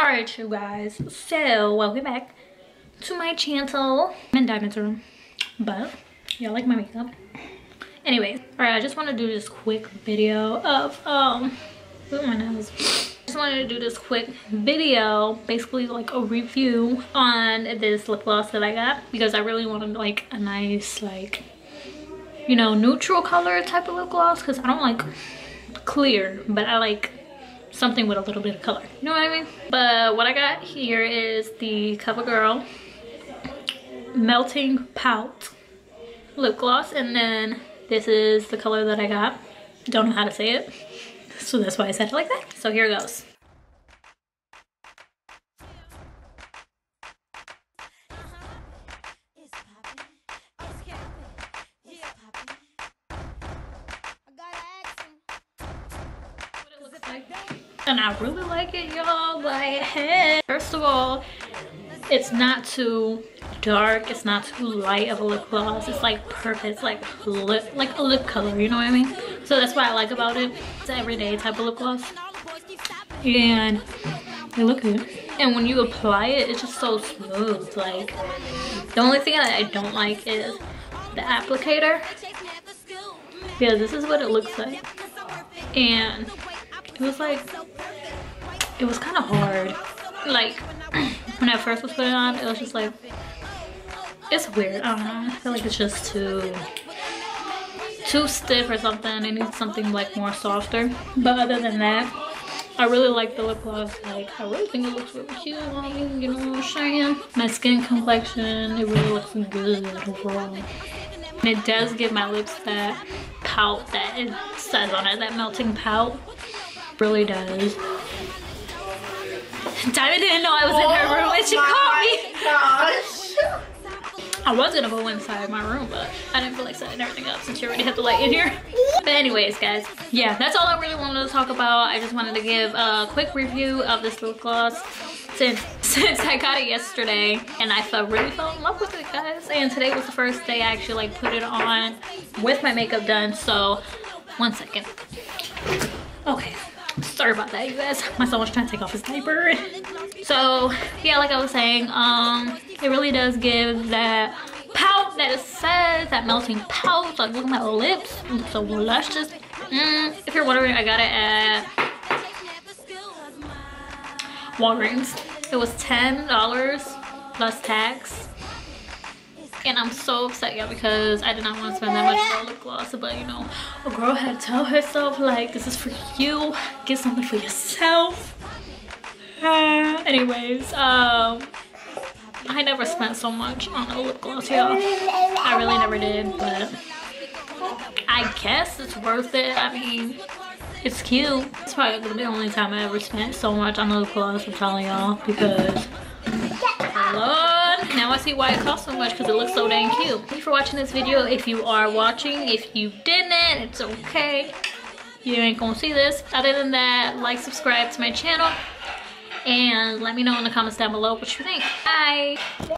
all right you guys. So welcome back to my channel. I'm in diamond's room but y'all like my makeup. Anyways all right i just want to do this quick video of um my nose. Just wanted to do this quick video basically like a review on this lip gloss that i got because i really wanted like a nice like you know neutral color type of lip gloss because i don't like clear but i like something with a little bit of color. You know what i mean? But what i got here is the covergirl melting pout lip gloss. And then this is the color that i got. Don't know how to say it. So that's why i said it like that. So here it goes and I really like it y'all. Like hey. first of all it's not too dark. It's not too light of a lip gloss. It's like perfect. It's like lip like a lip color you know what I mean? So that's what I like about it. It's everyday type of lip gloss. And they look good. And when you apply it it's just so smooth. Like the only thing that I don't like is the applicator. Yeah this is what it looks like. And it was like it was kind of hard. Like when i first was putting on it was just like it's weird i don't know. I feel like it's just too too stiff or something. It needs something like more softer. But other than that i really like the lip gloss. Like i really think it looks really cute. On me you know what i'm saying my skin complexion it really looks good overall. And it does give my lips that pout that it says on it that melting pout really does. Diamond didn't know I was oh in her room and she oh called me. Gosh. I was gonna go inside my room, but I didn't feel like setting everything up since you already had the light in here. But anyways, guys, yeah, that's all I really wanted to talk about. I just wanted to give a quick review of this lip gloss since since I got it yesterday and I felt really fell in love with it, guys. And today was the first day I actually like put it on with my makeup done. So one second. Okay, sorry about that you guys. My son was trying to take off his diaper. So yeah like i was saying um it really does give that pout that it says that melting pout like look at my lips. It's so luscious. Mm, if you're wondering i got it at walgreens. It was ten dollars plus tax and I'm so upset y'all because I did not want to spend that much for lip gloss but you know a girl had to tell herself like this is for you. Get something for yourself. Uh, anyways um I never spent so much on a lip gloss y'all. I really never did but I guess it's worth it. I mean it's cute. It's probably the only time I ever spent so much on a lip gloss I'm telling y'all because now I see why it costs so much because it looks so dang cute. Thank you for watching this video. If you are watching, if you didn't, it's okay. You ain't gonna see this. Other than that, like, subscribe to my channel, and let me know in the comments down below what you think. Bye!